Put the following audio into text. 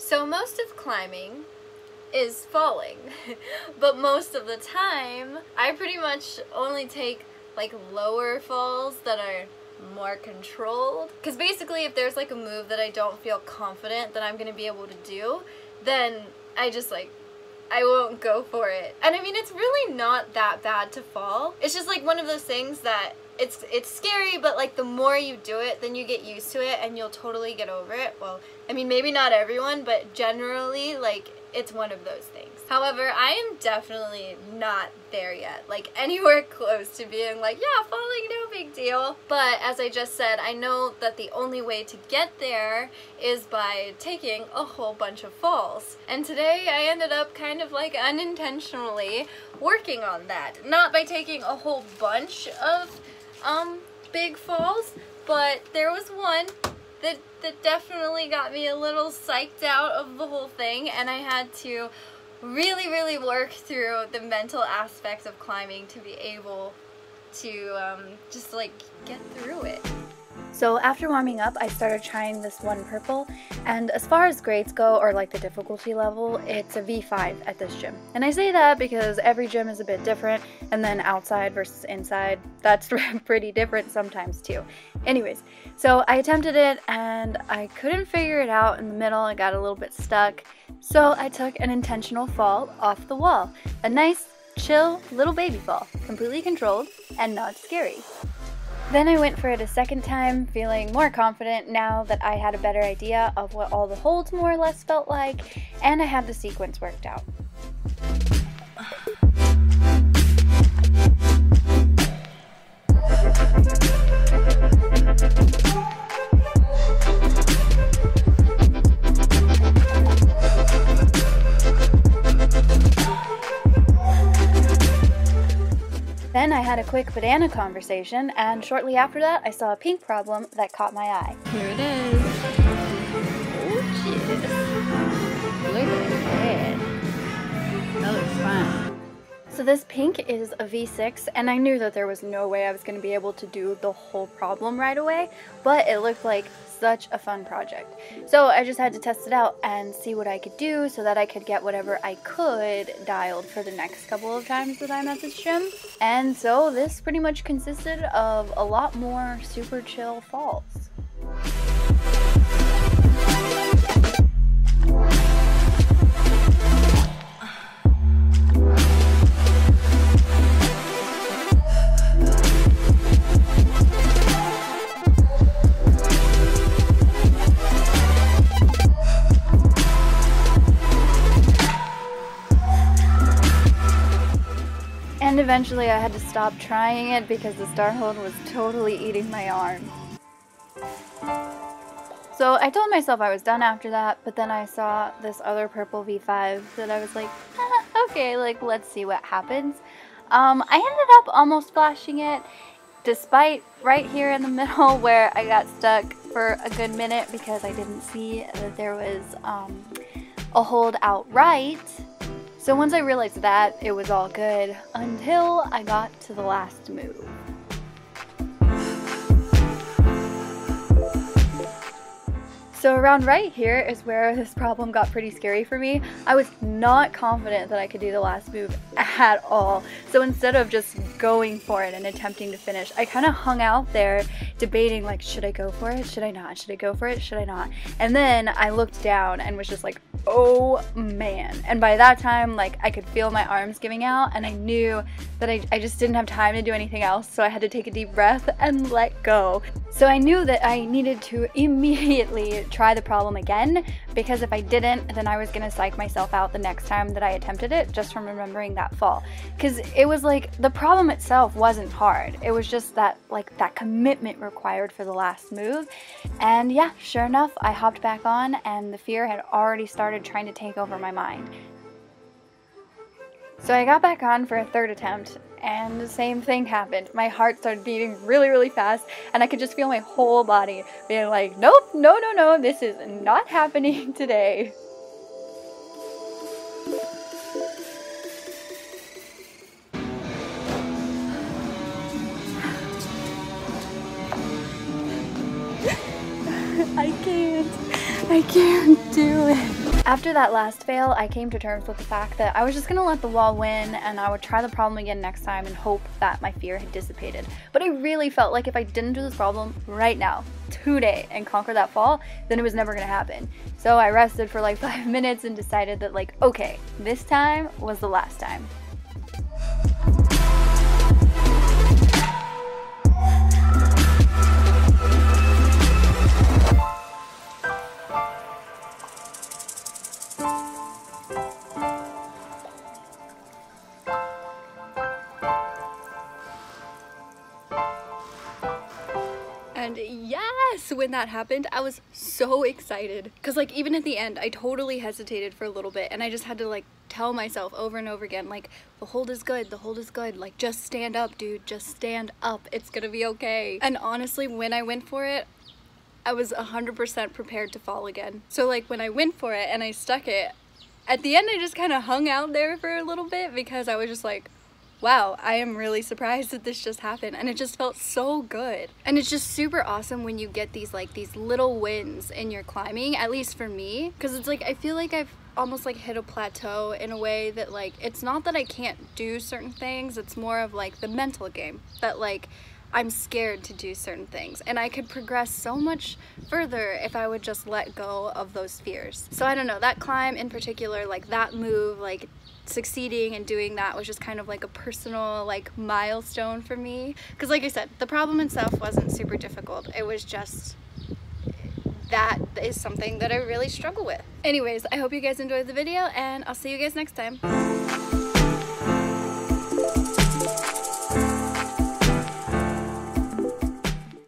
So most of climbing is falling, but most of the time I pretty much only take like lower falls that are more controlled. Because basically if there's like a move that I don't feel confident that I'm going to be able to do, then I just like I won't go for it. And I mean, it's really not that bad to fall. It's just like one of those things that it's it's scary, but like the more you do it, then you get used to it and you'll totally get over it. Well, I mean, maybe not everyone, but generally, like, it's one of those things. However, I am definitely not there yet, like anywhere close to being like, yeah, falling, no big deal. But as I just said, I know that the only way to get there is by taking a whole bunch of falls. And today I ended up kind of like unintentionally working on that. Not by taking a whole bunch of um, big falls, but there was one that, that definitely got me a little psyched out of the whole thing and I had to really, really work through the mental aspects of climbing to be able to um, just like get through it. So after warming up, I started trying this one purple, and as far as grades go, or like the difficulty level, it's a V5 at this gym. And I say that because every gym is a bit different, and then outside versus inside, that's pretty different sometimes too. Anyways, so I attempted it, and I couldn't figure it out in the middle, I got a little bit stuck, so I took an intentional fall off the wall. A nice, chill, little baby fall, completely controlled, and not scary. Then I went for it a second time, feeling more confident now that I had a better idea of what all the holds more or less felt like, and I had the sequence worked out. Had a quick banana conversation, and shortly after that, I saw a pink problem that caught my eye. Here it is. Oh, Gorgeous. Look at that. That looks fun. So this pink is a V6, and I knew that there was no way I was going to be able to do the whole problem right away, but it looked like such a fun project. So I just had to test it out and see what I could do so that I could get whatever I could dialed for the next couple of times that I'm at this gym. And so this pretty much consisted of a lot more super chill falls. Eventually I had to stop trying it because the star hold was totally eating my arm. So I told myself I was done after that, but then I saw this other purple V5 that I was like, ah, okay, like let's see what happens. Um, I ended up almost flashing it, despite right here in the middle where I got stuck for a good minute because I didn't see that there was um, a hold outright. So once I realized that, it was all good until I got to the last move. So around right here is where this problem got pretty scary for me. I was not confident that I could do the last move at all. So instead of just going for it and attempting to finish, I kind of hung out there debating like, should I go for it? Should I not? Should I go for it? Should I not? And then I looked down and was just like, oh man. And by that time, like I could feel my arms giving out and I knew that I, I just didn't have time to do anything else. So I had to take a deep breath and let go. So I knew that I needed to immediately try the problem again because if I didn't, then I was gonna psych myself out the next time that I attempted it just from remembering that fall. Because it was like the problem itself wasn't hard. It was just that like that commitment required for the last move. And yeah, sure enough, I hopped back on and the fear had already started trying to take over my mind. So I got back on for a third attempt and the same thing happened. My heart started beating really, really fast, and I could just feel my whole body being like, nope, no, no, no, this is not happening today. I can't. I can't do it. After that last fail, I came to terms with the fact that I was just gonna let the wall win and I would try the problem again next time and hope that my fear had dissipated. But I really felt like if I didn't do this problem right now, today, and conquer that fall, then it was never gonna happen. So I rested for like five minutes and decided that like, okay, this time was the last time. And yes, when that happened, I was so excited. Because, like, even at the end, I totally hesitated for a little bit and I just had to, like, tell myself over and over again, like, the hold is good, the hold is good. Like, just stand up, dude. Just stand up. It's gonna be okay. And honestly, when I went for it, I was 100% prepared to fall again. So, like, when I went for it and I stuck it, at the end, I just kind of hung out there for a little bit because I was just like, wow, I am really surprised that this just happened and it just felt so good. And it's just super awesome when you get these like these little wins in your climbing, at least for me, because it's like I feel like I've almost like hit a plateau in a way that like it's not that I can't do certain things, it's more of like the mental game that like I'm scared to do certain things and I could progress so much further if I would just let go of those fears. So I don't know, that climb in particular, like that move, like succeeding and doing that was just kind of like a personal like milestone for me. Because like I said the problem itself wasn't super difficult. It was just that is something that I really struggle with. Anyways I hope you guys enjoyed the video and I'll see you guys next time